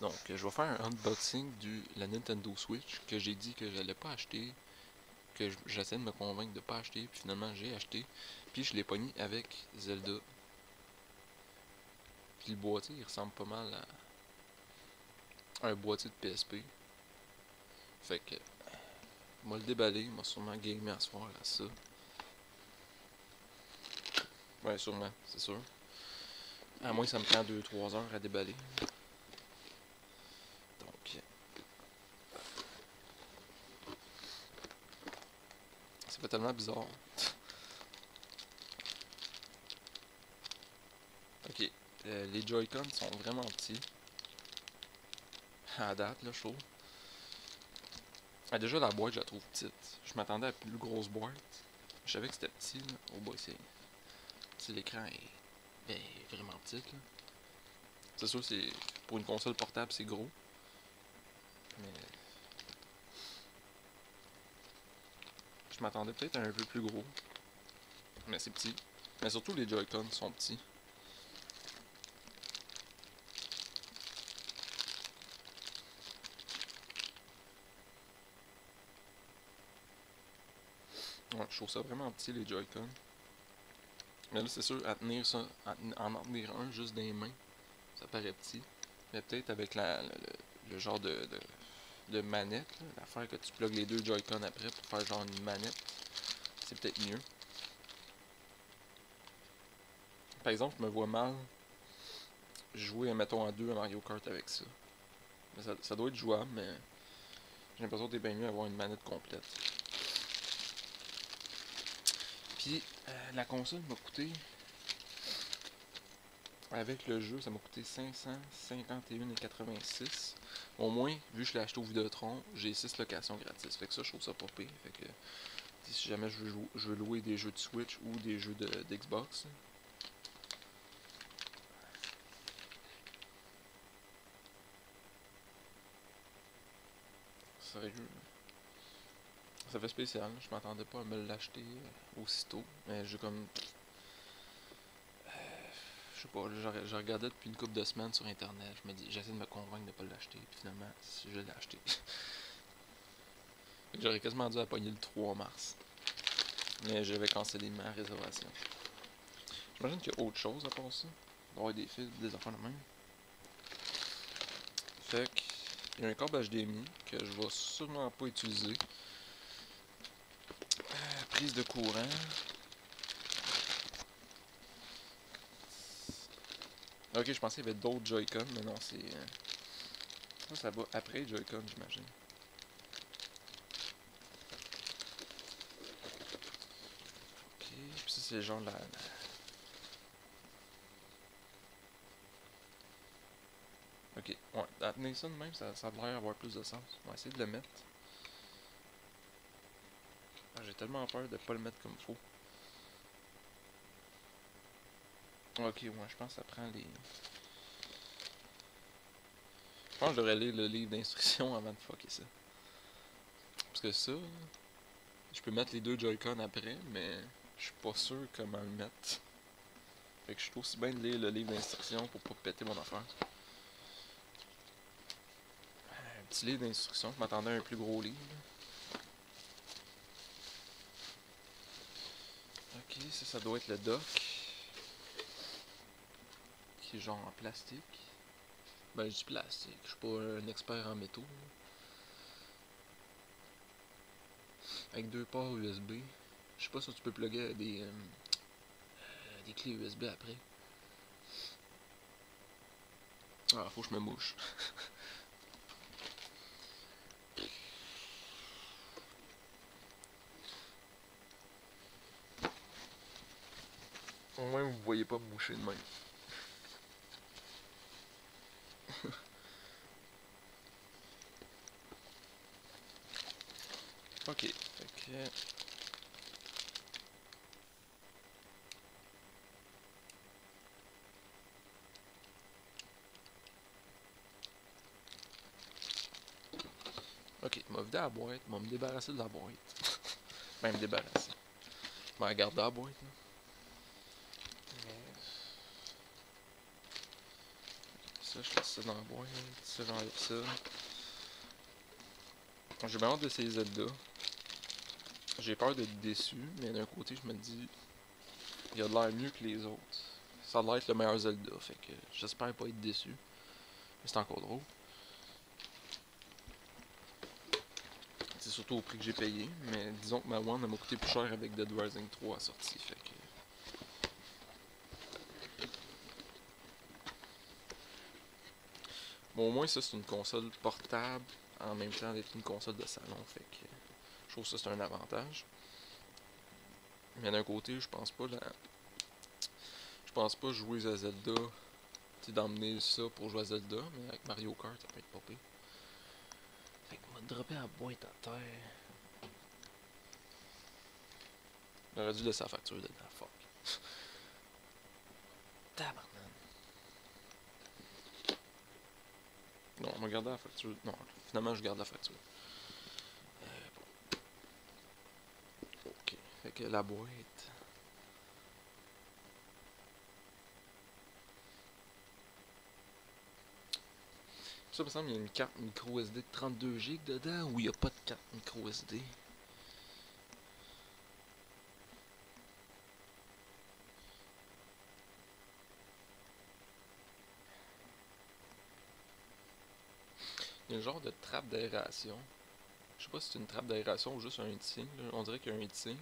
Donc, je vais faire un unboxing de la Nintendo Switch que j'ai dit que j'allais pas acheter, que j'essaie de me convaincre de pas acheter, puis finalement j'ai acheté, puis je l'ai pogné avec Zelda. Puis le boîtier, il ressemble pas mal à un boîtier de PSP. Fait que, moi le déballer, m'a sûrement gamé à soir à ça. Ouais, sûrement, c'est sûr. À moins que ça me prend 2-3 heures à déballer. Donc. Ça fait tellement bizarre. ok. Euh, les Joy-Con sont vraiment petits. À date, là, chaud. Ah, déjà, la boîte, je la trouve petite. Je m'attendais à plus grosse boîte. Je savais que c'était petit, là. Oh boy, c'est. l'écran est ben, vraiment petite. C'est sûr, c'est pour une console portable, c'est gros. Mais je m'attendais peut-être à un peu plus gros. Mais c'est petit. Mais surtout les Joy-Con sont petits. Je trouve ça vraiment petit les Joy-Con. Mais là, c'est sûr, à tenir ça, en tenir un juste des mains, ça paraît petit. Mais peut-être avec le, genre de, manette, l'affaire que tu plugues les deux Joy-Con après pour faire genre une manette, c'est peut-être mieux. Par exemple, je me vois mal jouer, mettons, à deux à Mario Kart avec ça. Ça, doit être jouable, mais j'ai l'impression que c'est bien mieux d'avoir une manette complète. Puis euh, la console m'a coûté avec le jeu, ça m'a coûté 551,86. Au moins, vu que je l'ai acheté au Vidéotron, j'ai 6 locations gratis. Fait que ça, je trouve ça pas pire. Fait que si jamais je veux, je veux louer des jeux de Switch ou des jeux d'Xbox. Sérieux. Ça fait spécial, je m'attendais pas à me l'acheter euh, aussitôt, mais j'ai comme... Euh, je sais pas, je regardais depuis une couple de semaines sur internet, je me dis, j'essaie de me convaincre de pas l'acheter, puis finalement, je l'ai acheté. J'aurais quasiment dû à le 3 mars. Mais j'avais cancellé ma réservation. J'imagine qu'il y a autre chose à part ça. Il avoir des affaires de même. Fait que, il y a un câble HDMI que je vais sûrement pas utiliser de courant. Ok, je pensais qu'il y avait d'autres Joy-Con, mais non, c'est... Euh, ça, va après Joy-Con, j'imagine. Ok, puis ça, c'est genre la... Ok, ouais, à tenir ça de même, ça, ça a l'air plus de sens. On va essayer de le mettre. Ah, j'ai tellement peur de pas le mettre comme faut. Ok, moi je pense que ça prend les... Je pense que je devrais lire le livre d'instruction avant de fucker ça. Parce que ça, je peux mettre les deux Joy-Con après, mais je suis pas sûr comment le mettre. Fait que je trouve aussi bien de lire le livre d'instruction pour pas péter mon affaire. Un petit livre d'instruction, je m'attendais à un plus gros livre. ça, ça doit être le dock. Genre en plastique? Ben, dis plastique. Je suis pas un expert en métaux. Avec deux ports USB. Je sais pas si tu peux plugger des, euh, euh, des clés USB après. Ah, faut que je me mouche. Au moins, vous voyez pas me moucher de même. Ok, ok. Ok, m'a vidé la boîte, m'a me débarrasser de la boîte. ben, me débarrasser. M'a garder la boîte, ça, je laisse ça dans la boîte. Ça, j'enlève ça. J'ai bien hâte d'essayer Zelda. J'ai peur d'être déçu, mais d'un côté, je me dis, il a de l'air mieux que les autres. Ça a l'air être le meilleur Zelda, fait que j'espère pas être déçu. Mais c'est encore drôle. C'est surtout au prix que j'ai payé, mais disons que ma One m'a coûté plus cher avec Dead Rising 3 à sortie, fait que... Bon, au moins ça c'est une console portable en même temps d'être une console de salon, fait que je trouve que ça c'est un avantage. Mais d'un côté, je pense pas la... Je pense pas jouer à Zelda, d'emmener ça pour jouer à Zelda, mais avec Mario Kart, ça peut être pire. Fait que m'a dropper la boîte à terre. J'aurais dû laisser la facture de la fuck. Tabarnak. Non, on va garder la facture. Non, finalement, je garde la facture. Euh, bon. Ok. Fait la boîte. Ça, me semble qu'il y a une carte micro SD de 32 GB dedans ou il n'y a pas de carte micro SD. Il y a un genre de trappe d'aération. Je sais pas si c'est une trappe d'aération ou juste un heatsink. On dirait qu'il y a un heatsink.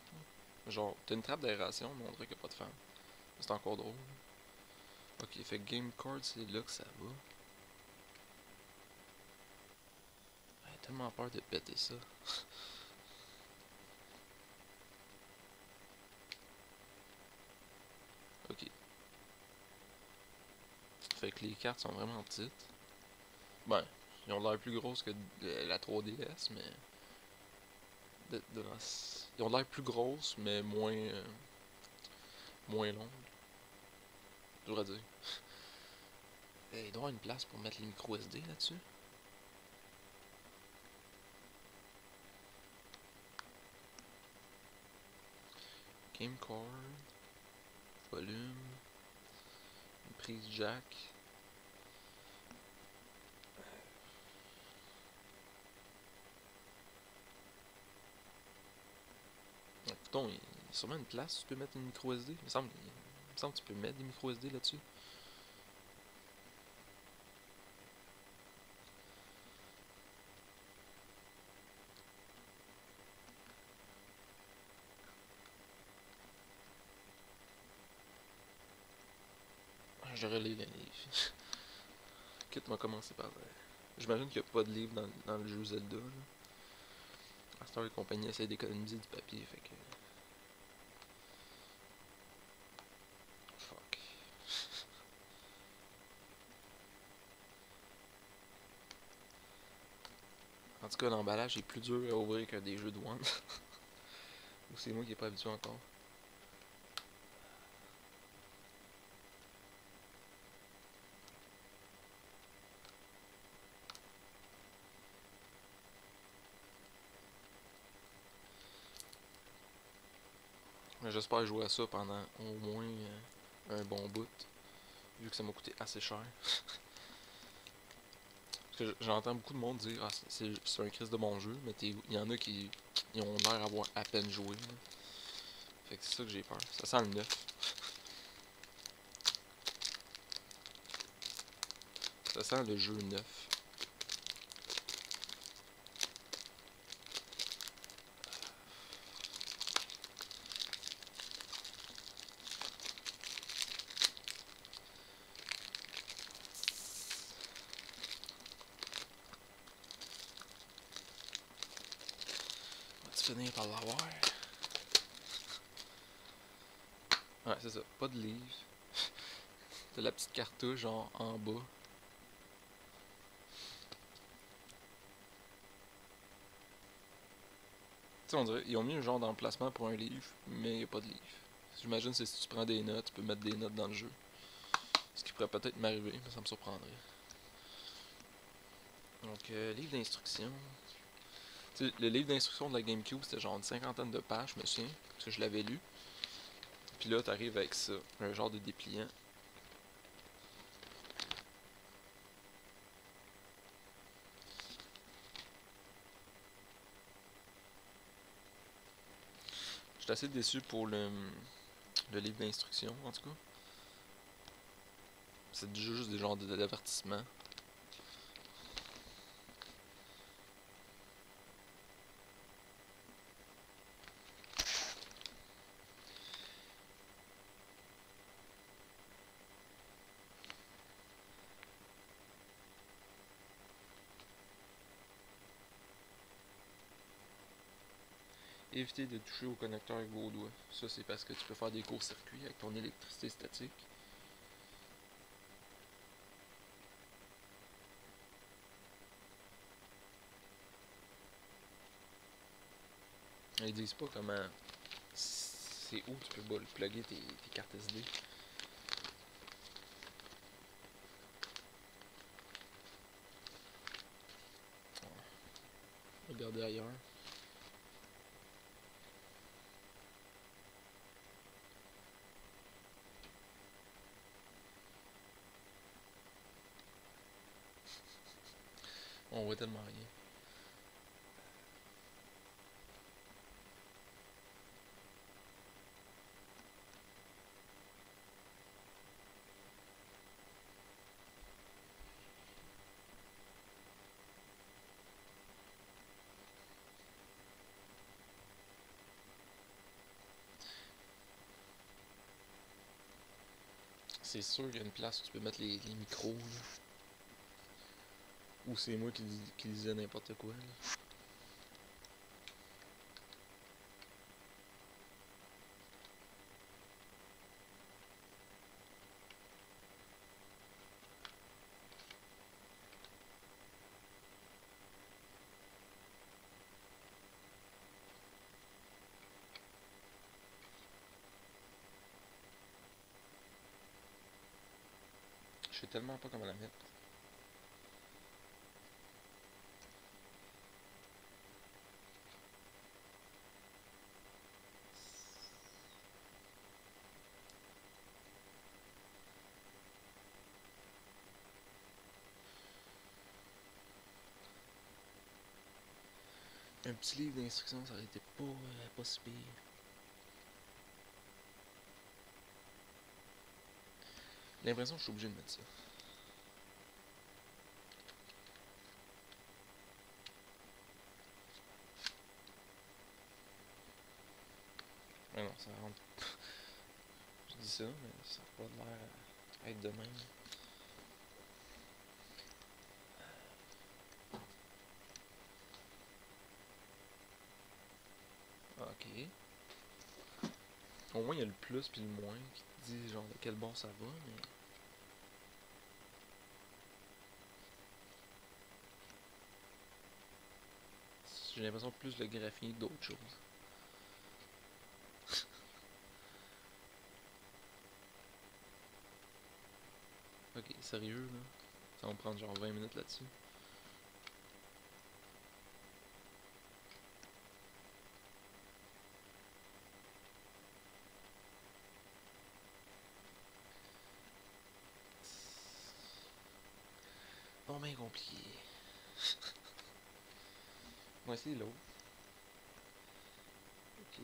Genre, t'as une trappe d'aération, mais on dirait qu'il n'y a pas de fan. C'est encore drôle. Ok, fait Game Card, c'est là que ça va. J'ai tellement peur de péter ça. ok. Fait que les cartes sont vraiment petites. Ben, ils ont l'air plus grosses que la 3DS, mais. De, ils ont l'air plus grosses, mais moins. Euh, moins longues. Je devrais dire. il doit y avoir une place pour mettre les micro SD là-dessus. Game card. Volume. Prise jack. Il y a sûrement une place tu peux mettre une micro SD. Il me semble, il me semble que tu peux mettre des micro SD là-dessus. J'aurais lu les livres. Quitte m'a commencé par. Euh, j'imagine qu'il n'y a pas de livre dans, le jeu Zelda. Là. Temps, les compagnies essaient d'économiser du papier, fait que. Fuck. En tout cas, l'emballage est plus dur à ouvrir que des jeux de One. Ou c'est moi qui n'ai pas habitué encore. J'espère jouer à ça pendant au moins euh, un bon bout. Vu que ça m'a coûté assez cher. Que j'entends beaucoup de monde dire ah, c'est un crise de bon jeu, mais il y en a qui, ont l'air d'avoir à peine joué. Fait que c'est ça que j'ai peur. Ça sent le neuf. ça sent le jeu neuf. Par. Ouais, c'est ça. Pas de livre. de la petite cartouche en, en bas. On dirait, ils ont mis un genre d'emplacement pour un livre, mais il a pas de livre. J'imagine que si tu prends des notes, tu peux mettre des notes dans le jeu. Ce qui pourrait peut-être m'arriver, mais ça me surprendrait. Donc, euh, livre d'instruction le livre d'instruction de la GameCube, c'était genre une cinquantaine de pages, je me souviens, parce que je l'avais lu. Puis là, t'arrives avec ça, un genre de dépliant. J'étais assez déçu pour le, le livre d'instruction, en tout cas. C'est juste des genres d'avertissements. Évitez de toucher au connecteur avec vos doigts. Ça, c'est parce que tu peux faire des courts-circuits avec ton électricité statique. Ils disent pas comment. C'est où tu peux plugger tes, tes cartes SD. Regardez ailleurs. C'est sûr qu'il y a une place où tu peux mettre les, micros. Ou c'est moi qui, qui disais n'importe quoi. Je sais tellement pas comment la mettre. Un petit livre d'instructions, ça aurait été pas, euh, pas l'impression que je suis obligé de mettre ça. Mais non, ça rentre. je dis ça, mais ça n'a pas l'air être de même. Ok. Au moins, il y a le plus puis le moins qui te dit genre de quel bord ça va, mais. J'ai l'impression plus le graphique que d'autres choses. ok, sérieux là? Ça va me prendre genre 20 minutes là-dessus. Compliqué. C'est l'autre. Ok.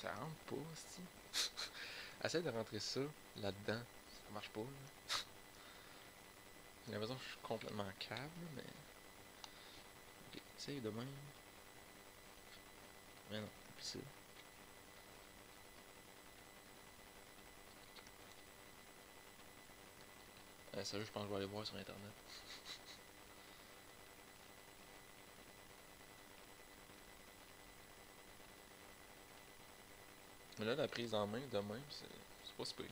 Ça rentre pas, si. Essaye de rentrer ça là-dedans. Ça marche pas, là. J'ai que je suis complètement câble, mais. Ok, essaye de même. Mais non, c'est. Euh, sérieux, je pense que je vais aller voir sur internet. Mais là, la prise en main de même, c'est pas si pire.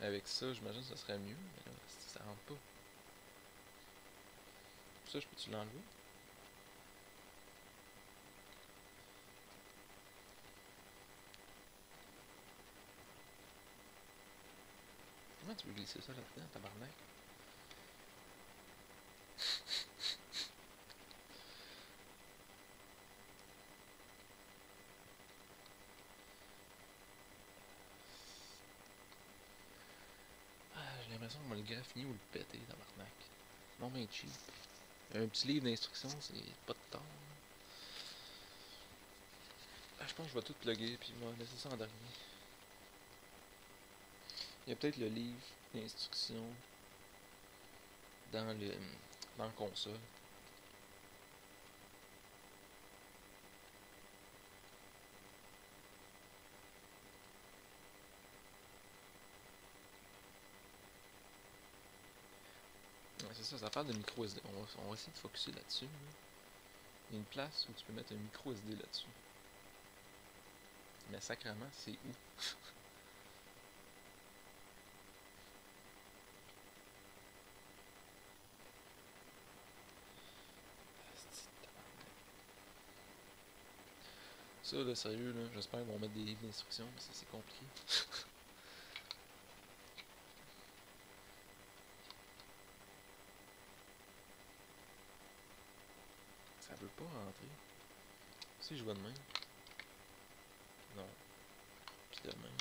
Avec ça, j'imagine que ça serait mieux, mais là, ça rentre pas. Ça, je peux-tu l'enlever? Tu veux glisser ça là-dedans, tabarnak? Ah, j'ai l'impression que moi le gars fini ou le péter, tabarnak. Non mais cheap. Un petit livre d'instructions, c'est pas de temps. Ah, je pense que je vais tout plugger puis vais laisser ça en dernier. Il y a peut-être le livre d'instructions dans le dans le console. C'est ça, ça parle de micro SD. On va, on va essayer de focuser là-dessus. là. Il y a une place où tu peux mettre un micro SD là-dessus. Mais sacrément, c'est où? Asti de tabarnak. Ça, là, sérieux, là, j'espère qu'ils vont mettre des livres d'instructions, mais ça, c'est compliqué. Ça veut pas rentrer. Si je vois de même. Non. Puis de même.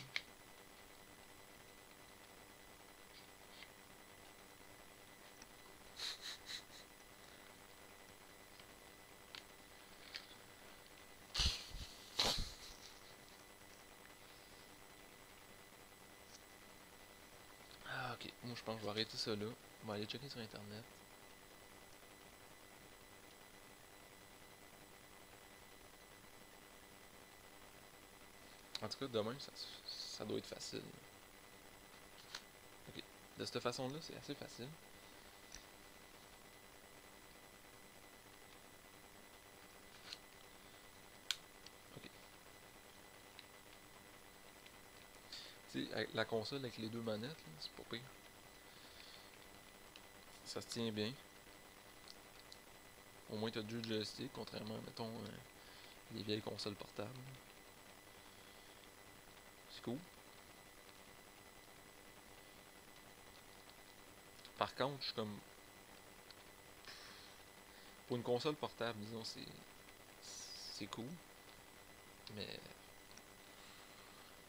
Ah ok, moi je je vais arrêter ça là. On va aller checker sur internet. En tout cas, demain, ça, doit être facile. Ok. De cette façon-là, c'est assez facile. La console avec les deux manettes, c'est pas pire. Ça se tient bien. Au moins, t'as deux joysticks, contrairement, mettons, euh, les vieilles consoles portables. C'est cool. Par contre, je suis comme. Pour une console portable, disons, c'est. C'est cool. Mais.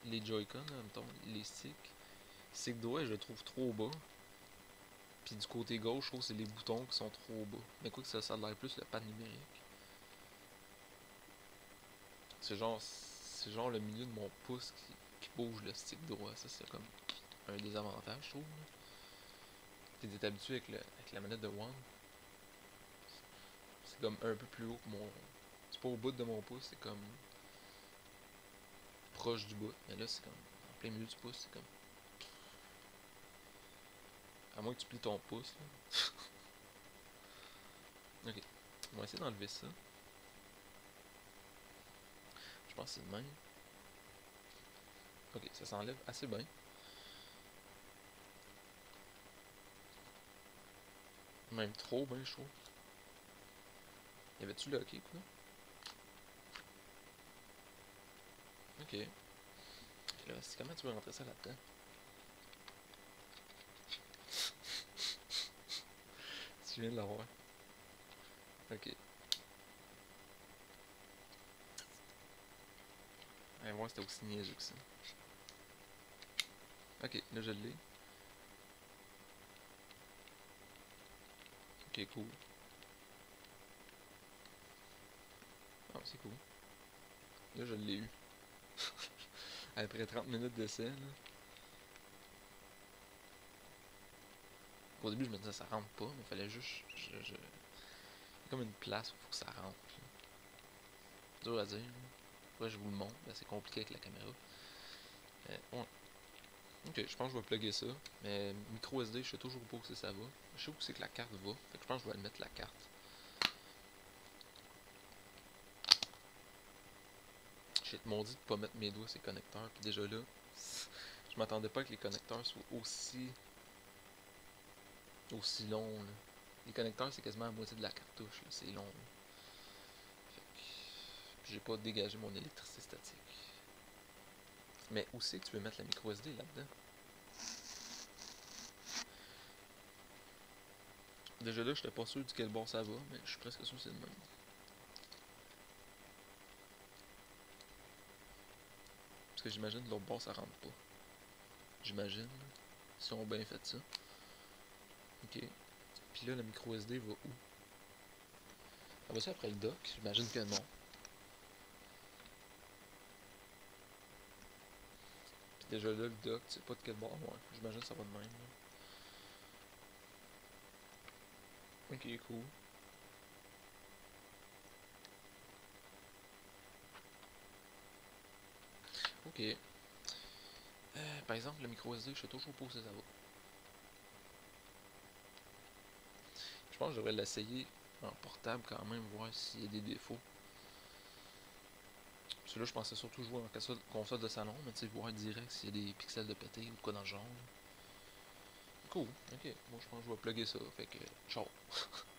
Les Joy-Con, là, mettons, les sticks. Stick droit, je le trouve trop bas. Puis du côté gauche, je trouve c'est les boutons qui sont trop bas. Mais quoi que ça, ça a l'air plus le pad numérique. C'est genre. C'est genre le milieu de mon pouce qui, qui bouge le stick droit. Ça, c'est comme un désavantage, je trouve. là. T'es habitué avec, le, avec la manette de One. C'est comme un peu plus haut que mon. C'est pas au bout de mon pouce, c'est comme. proche du bout. Mais là, c'est comme. En plein milieu du pouce, c'est comme. À moins que tu plies ton pouce. ok. On va essayer d'enlever ça. Je pense que c'est de même. Ok, ça s'enlève assez bien. Même trop bien, je trouve. Y avait-tu le hockey, quoi? Ok. Là, comment tu veux rentrer ça là-dedans? Tu viens de l'avoir. Ok. Allez voir, c'était aussi niaiseux que ça. Ok, là je l'ai. Ok, cool. Ah, c'est cool. Là je l'ai eu. Après 30 minutes d'essai, là. Au début, je me disais ça rentre pas, mais il fallait juste. Je, je- comme une place où il faut que ça rentre. là. Dur à dire. je vous le montre. C'est compliqué avec la caméra. Euh. Ok, je pense que je vais plugger ça. Mais micro SD, je sais toujours pas où ça va. Je sais où c'est que la carte va. Fait que je pense que je vais aller mettre la carte. J'ai m'ont dit de pas mettre mes doigts les connecteurs. Puis déjà là, je m'attendais pas que les connecteurs soient aussi aussi longs. là. Les connecteurs, c'est quasiment la moitié de la cartouche. C'est long. j'ai pas dégagé mon électricité statique. Mais où c'est que tu veux mettre la micro SD là-dedans? Déjà là, j'étais pas sûr du quel bord ça va, mais je suis presque sûr que c'est le même. Parce que j'imagine que l'autre bord ça rentre pas. J'imagine. Si on a bien fait ça. Ok. Puis là, la micro SD va où? Ça va-tu après le dock? J'imagine que non. Puis déjà là, le dock, sais pas de quel bord, ouais. J'imagine que ça va de même. Ok, cool. Ok. Euh, par exemple, le micro SD, je sais toujours pas où ça va. Pense que je devrais l'essayer en portable quand même, voir s'il y a des défauts. Parce que là, je pensais surtout jouer en console, de salon, mais tu sais, voir direct s'il y a des pixels de pété ou quoi dans le genre. Cool, ok. Moi, je pense que je vais plugger ça. Fait que, ciao.